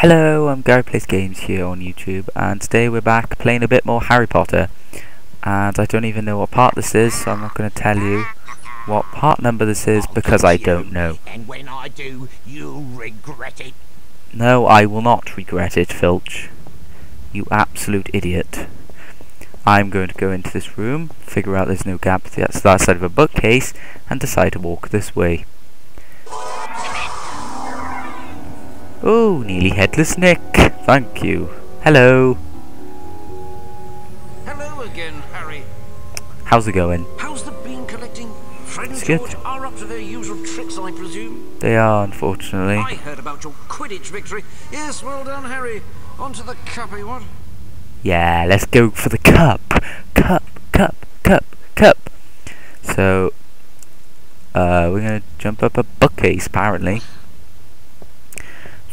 Hello, I'm Gary Plays Games here on YouTube, and today we're back playing a bit more Harry Potter. And I don't even know what part this is, so I'm not going to tell you what part number this is because I don't know. And when I do, you'll regret it. No, I will not regret it, Filch. You absolute idiot. I'm going to go into this room, figure out there's no gap to that side of a bookcase, and decide to walk this way. Oh, nearly headless Nick. Thank you. Hello. Hello again, Harry. How's it going? How's the bean collecting? Fred and George are up to their usual tricks, I presume. They are, unfortunately. I heard about your Quidditch victory. Yes, well done, Harry. On to the cup, cuppy, what? Yeah, let's go for the cup. Cup, cup, cup, cup. So, uh, we're gonna jump up a bookcase, apparently.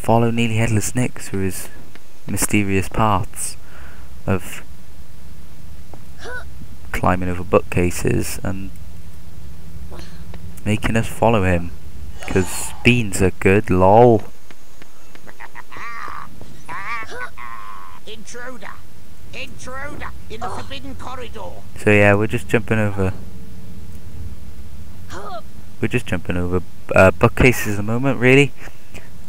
Follow Nearly Headless Nick through his mysterious paths of climbing over bookcases and making us follow him. Because beans are good, lol. Intruder! Intruder! In the forbidden corridor! So yeah, we're just jumping over. We're just jumping over uh, bookcases at the moment, really.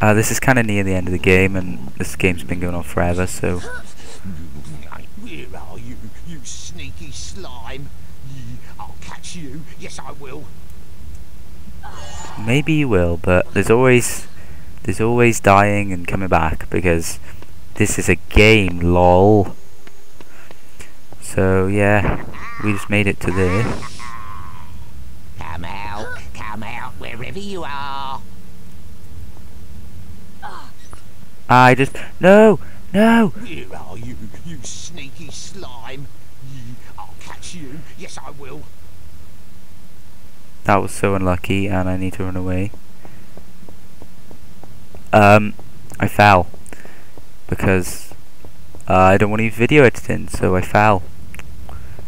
Uh, this is kind of near the end of the game, and this game's been going on forever, so Where are you, you sneaky slime? I'll catch you. Yes, I will. maybe you will. But there's always there's always dying and coming back because this is a game, lol. So yeah, we just made it to there. Come out, come out, wherever you are. I just no, no. Where are you, you sneaky slime? I'll catch you. Yes, I will. That was so unlucky, and I need to run away. Um, I fell because uh, I don't want to use video editing, so I fell.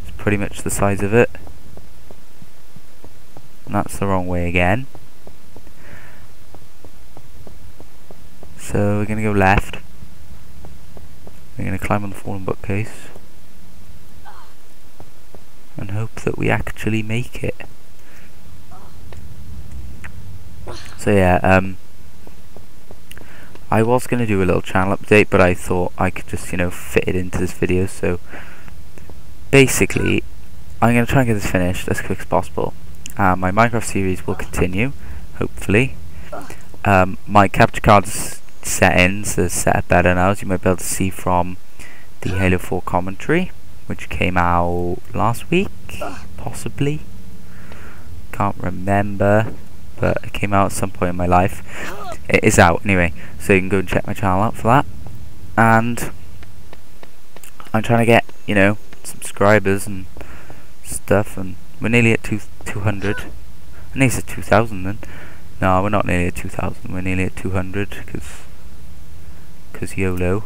It's pretty much the size of it. And that's the wrong way again. So we're gonna go left. We're gonna climb on the fallen bookcase and hope that we actually make it. So yeah, um, I was going to do a little channel update, but I thought I could just, you know, fit it into this video, so basically, I'm going to try and get this finished as quick as possible. Uh, my Minecraft series will continue, hopefully. Um, my capture card's settings are set better now, as you might be able to see from the Halo 4 commentary, which came out last week, possibly. Can't remember but it came out at some point in my life. It is out anyway, so you can go and check my channel out for that. And I'm trying to get, you know, subscribers and stuff, and we're nearly at two 200. I nearly said 2,000 then. No, we're not nearly at 2,000, we're nearly at 200, because cause YOLO.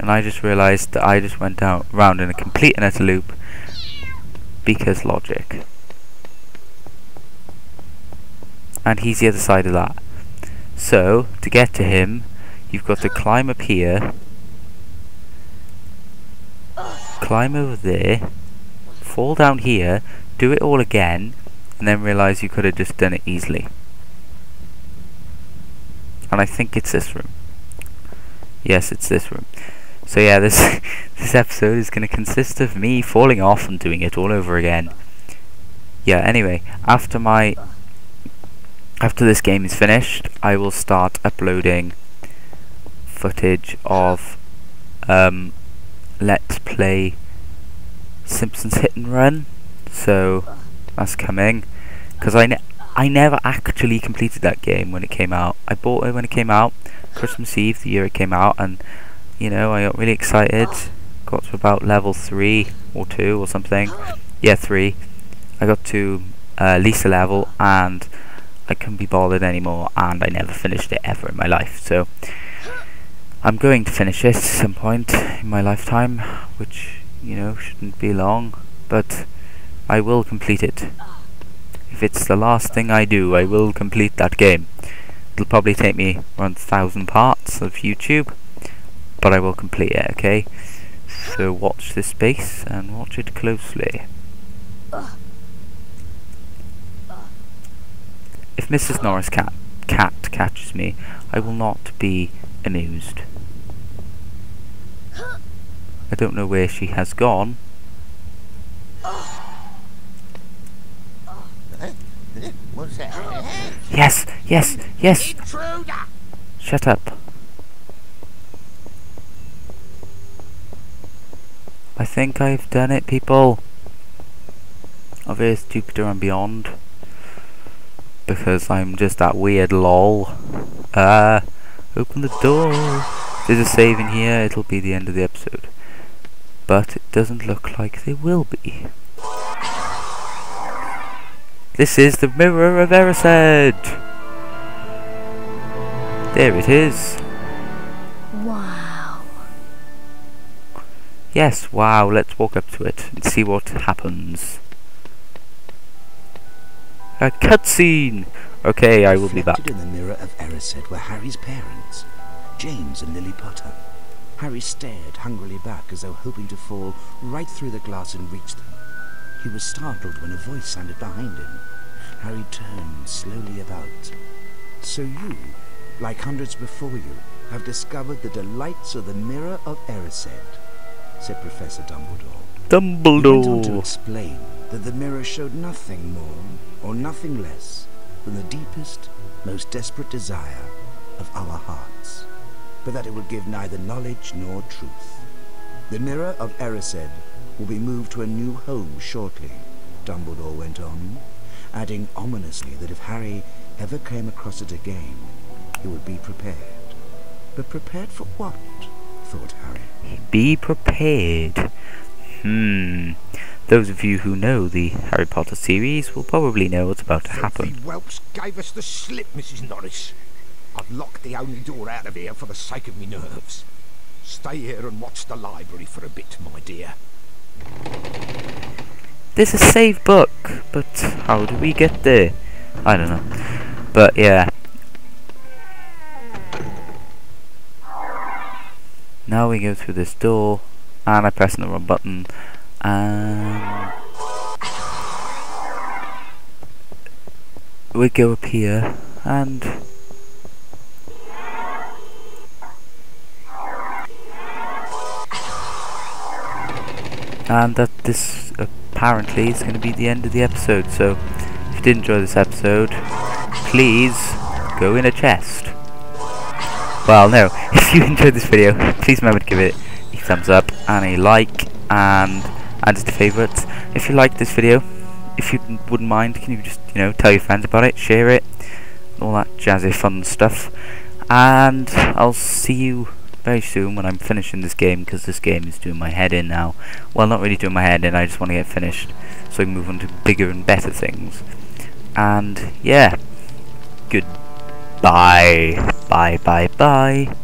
And I just realised that I just went out round in a complete and utter loop because logic. and he's the other side of that. So, to get to him, you've got to climb up here, climb over there, fall down here, do it all again, and then realise you could have just done it easily. And I think it's this room. Yes, it's this room. So yeah, this this episode is going to consist of me falling off and doing it all over again. Yeah, anyway, after my after this game is finished, I will start uploading footage of um, Let's Play Simpsons Hit and Run. So that's coming because I, I never actually completed that game when it came out. I bought it when it came out, Christmas Eve, the year it came out, and you know I got really excited. Got to about level three or two or something. Yeah, three. I got to uh, Lisa level and I couldn't be bothered anymore and I never finished it ever in my life so I'm going to finish it at some point in my lifetime which you know shouldn't be long but I will complete it if it's the last thing I do I will complete that game It'll probably take me around a thousand parts of YouTube, but I will complete it, okay? So watch this space and watch it closely. If Mrs. Norris cat, cat catches me, I will not be amused. I don't know where she has gone. Yes, yes, yes! Intruder! Shut up. I think I've done it, people. Of Earth, Jupiter and beyond. Because I'm just that weird lol. Ah, open the door. There's a save in here, it'll be the end of the episode. But it doesn't look like there will be. This is the Mirror of Erised! There it is. Wow. Yes, wow, let's walk up to it and see what happens. A cutscene! Okay, I will be back. Reflected in the mirror of Erised were Harry's parents, James and Lily Potter. Harry stared hungrily back as though hoping to fall right through the glass and reach them. He was startled when a voice sounded behind him. Harry turned slowly about. So you, like hundreds before you, have discovered the delights of the mirror of Erised, said Professor Dumbledore. He went on to explain that the mirror showed nothing more or nothing less than the deepest, most desperate desire of our hearts, but that it would give neither knowledge nor truth. The mirror of Erised will be moved to a new home shortly, Dumbledore went on, adding ominously that if Harry ever came across it again, he would be prepared. But prepared for what? thought Harry. Be prepared. Hmm. Those of you who know the Harry Potter series will probably know what's about to happen. Filthy whelps gave us the slip, Mrs. Norris. I've locked the only door out of here for the sake of me nerves. Stay here and watch the library for a bit, my dear. There's a save book, but how do we get there? I don't know. But yeah. Now we go through this door, and I press the wrong button, and we go up here, and and that this apparently is going to be the end of the episode. So, if you did enjoy this episode, please go in a chest. Well, no, if you enjoyed this video, please remember to give it a thumbs up and a like and add it to favourites. If you liked this video, if you wouldn't mind, can you just, you know, tell your friends about it, share it, all that jazzy fun stuff. And I'll see you very soon when I'm finishing this game because this game is doing my head in now. Well, not really doing my head in, I just want to get finished so I can move on to bigger and better things. And yeah, goodbye. Bye, bye, bye.